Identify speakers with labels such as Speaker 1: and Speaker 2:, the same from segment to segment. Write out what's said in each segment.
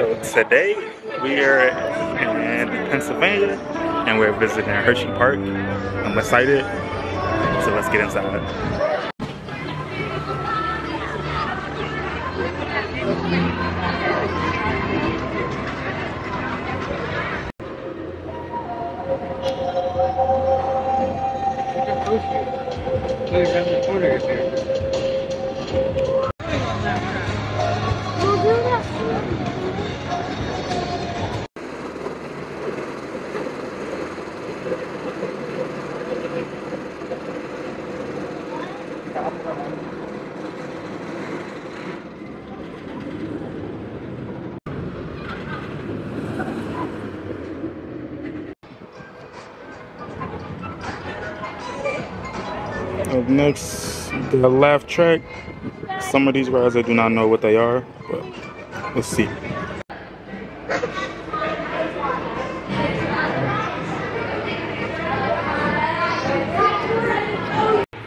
Speaker 1: So today we are in Pennsylvania and we're visiting Hershey Park. I'm excited, so let's get inside. Up next, the Laff Trakk. Some of these rides I do not know what they are, but let's see.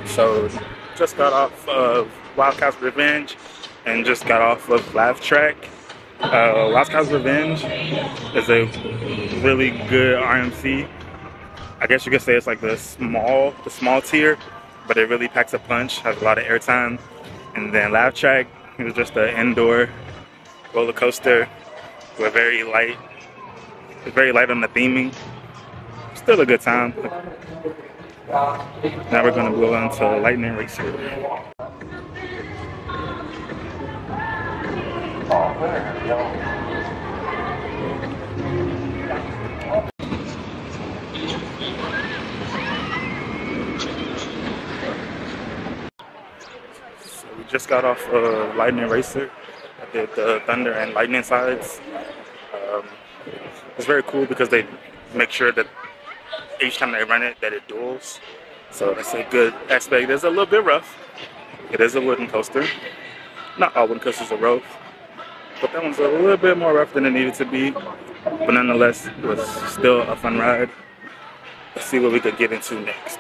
Speaker 1: So, just got off of Wildcats Revenge and just got off of Laff Trakk. Uh, Wildcats Revenge is a really good RMC. I guess you could say it's like the small, the small tier, but it really packs a punch, has a lot of airtime. And then Laff Trakk it was just an indoor roller coaster. We're very light. It's very light on the theming. Still a good time. Now we're gonna go on to Lightning Racer. Oh, so just got off uh, Lightning Racer. I did the Thunder and Lightning sides. Um, it's very cool because they make sure that each time they run it that it duels. So that's a good aspect. It's a little bit rough. It is a wooden coaster. Not all wooden coasters are rough, but that one's a little bit more rough than it needed to be. But nonetheless, it was still a fun ride. Let's see what we could get into next.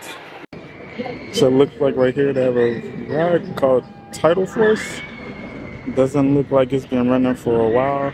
Speaker 1: So it looks like right here they have a ride called Tidal Force. Doesn't look like it's been running for a while.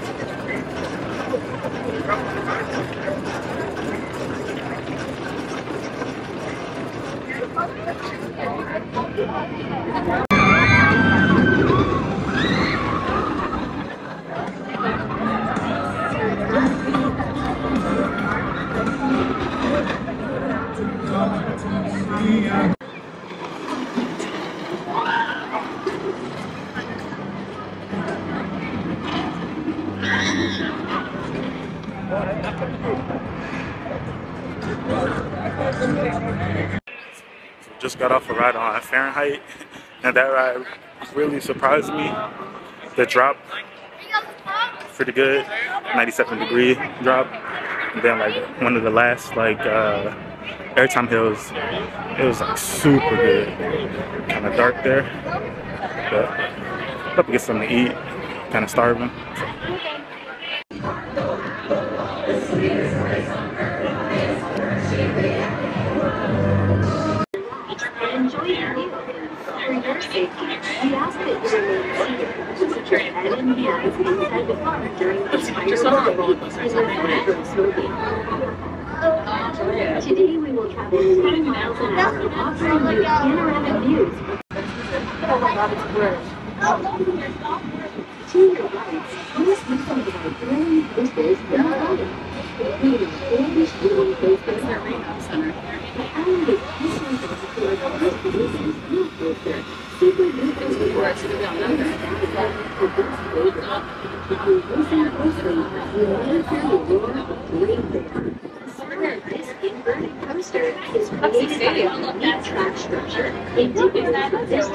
Speaker 1: Just got off a ride on Fahrenheit, and that ride really surprised me. The drop, pretty good, 97 degree drop. And then like one of the last like uh, airtime hills, it was like super good. Kind of dark there, but about to get something to eat. Kind of starving.
Speaker 2: Today we will travel 10 miles an hour, offering you panoramic views. To your right, you thrilling vistas in the including Polish eating places, the island is also popular for its delicious meat coaster, super lucrative for If you listen closely, you may hear the roar of great bear. This inverted coaster is created by a unique track structure indicative of this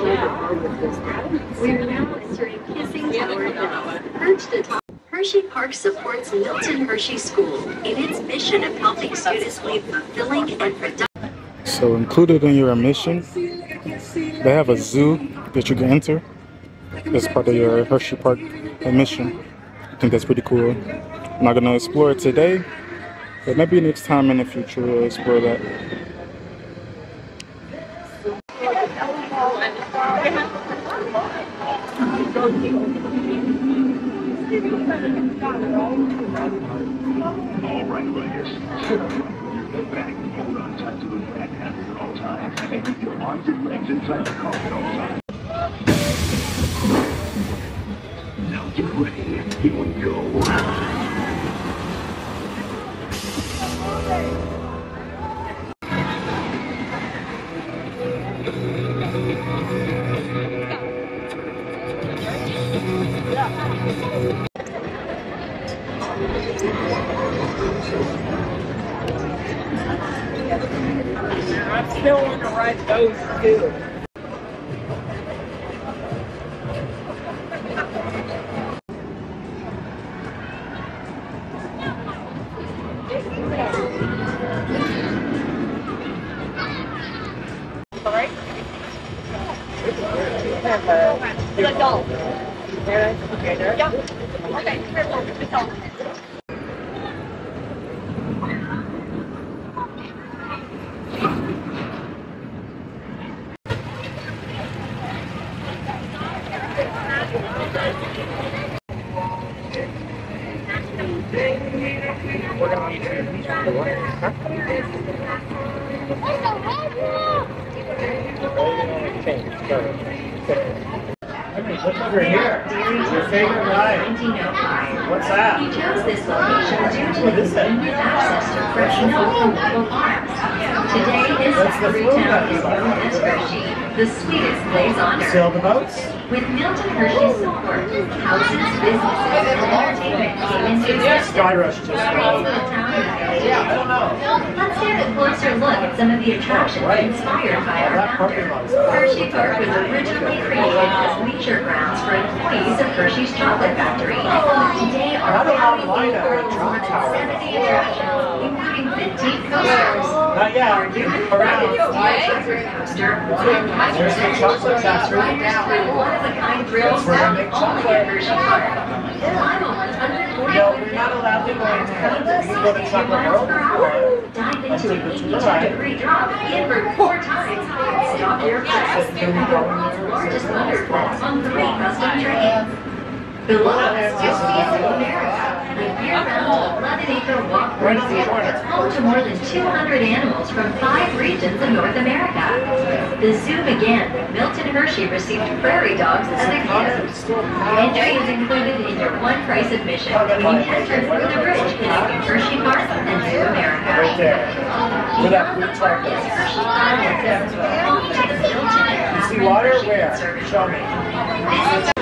Speaker 2: Kissing Tower. Perched atop Hershey Park supports Milton Hershey School in its mission of helping students lead fulfilling and productive.
Speaker 1: So included in your admission, they have a zoo that you can enter as part of your Hershey Park admission. I think that's pretty cool. I'm not gonna explore it today, but maybe next time in the future we'll explore that.
Speaker 3: All right, Vegas. Get back. Hold on tight to those back handles at all times. And keep your arms and legs inside the car at all times. Now get ready. Here we go.
Speaker 4: Write those too.
Speaker 5: What's over here? Your favorite ride? What's that?
Speaker 2: He chose this location due to
Speaker 5: What is
Speaker 2: access to fresh milk from local farms. Today, his
Speaker 5: What's the
Speaker 2: factory town is known as Hershey, the sweetest place on
Speaker 5: Sail
Speaker 2: earth.
Speaker 5: the boats?
Speaker 2: With Milton Hershey's support, houses, businesses, and entertainment came into existence.
Speaker 5: Skyrush just
Speaker 2: Creating
Speaker 5: rolled.
Speaker 2: the town today.
Speaker 5: Yeah, I don't know.
Speaker 2: Let's take a closer look at some of the attractions inspired by our founder.
Speaker 5: lot is awesome.
Speaker 2: Hershey Park was originally created as leisure grounds for employees of Hershey's Chocolate Factory. Today, our
Speaker 5: don't have
Speaker 2: county
Speaker 5: mine at
Speaker 2: holds
Speaker 5: the
Speaker 2: more than
Speaker 5: Tower.
Speaker 2: 70 attractions, including 15 coasters.
Speaker 5: Not yet. Around.
Speaker 2: Coaster,
Speaker 5: There's the chocolate factory.
Speaker 2: one-of-a-kind grills
Speaker 5: That's where they
Speaker 2: found only at Hershey Park. Climb a 140
Speaker 5: No, we're not allowed to go in there. We can go to Chocolate World.
Speaker 2: Into an 82 degree drop, invert four times, stop your press, largest underpass on three custom um, trains. Below us, just east 11-acre walk
Speaker 5: the corner.
Speaker 2: that's home to more than 200 animals from five regions of North America. The zoo began when Milton Hershey received prairie dogs as a gift. Entry is included in your one price admission. You enter through the bridge connecting Hershey Park and Zoo America.
Speaker 5: Right there. Where that food truck is.
Speaker 2: Hershey Park is home to the Milton and
Speaker 5: You see
Speaker 2: Catherine
Speaker 5: water?
Speaker 2: Hershey
Speaker 5: Where?
Speaker 2: Conservatory.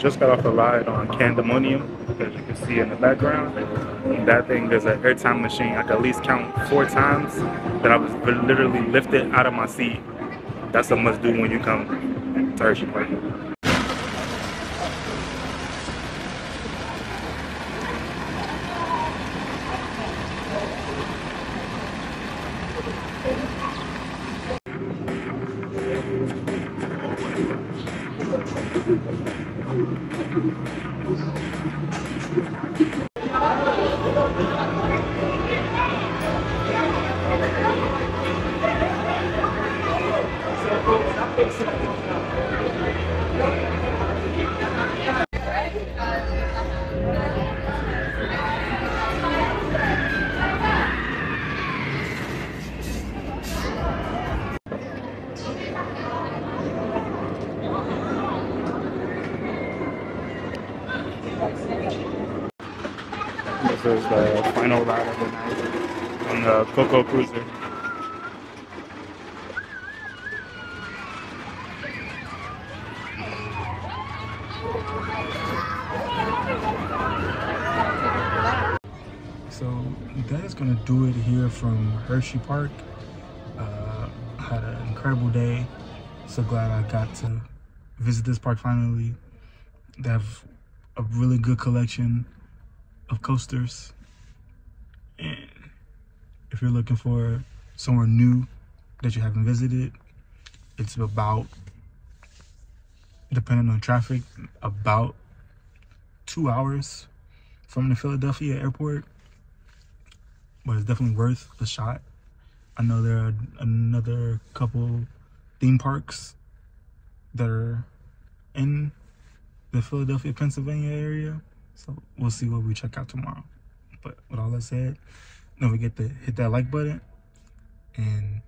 Speaker 1: Just got off a ride on Candymonium, as you can see in the background. And that thing, there's an airtime machine. I could at least count four times that I was literally lifted out of my seat. That's a must do when you come to Hershey Park. Thank you. This is the final ride of the night on the Cocoa Cruiser. So that is gonna do it here from Hershey Park. Uh, had an incredible day. So glad I got to visit this park finally. They have a really good collection of coasters. And if you're looking for somewhere new that you haven't visited, it's about, depending on traffic, about two hours from the Philadelphia airport. But it's definitely worth a shot. I know there are another couple theme parks that are in the Philadelphia, Pennsylvania area. So we'll see what we check out tomorrow. But with all that said, don't forget to hit that like button and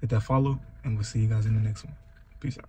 Speaker 1: hit that follow. And we'll see you guys in the next one. Peace out.